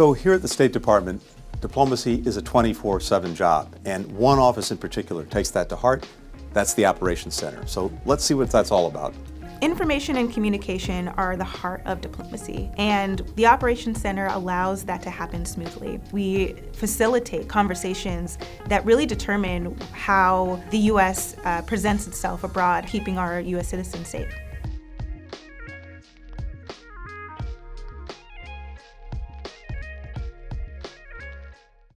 So here at the State Department, diplomacy is a 24-7 job, and one office in particular takes that to heart. That's the Operations Center. So let's see what that's all about. Information and communication are the heart of diplomacy, and the Operations Center allows that to happen smoothly. We facilitate conversations that really determine how the U.S. Uh, presents itself abroad, keeping our U.S. citizens safe.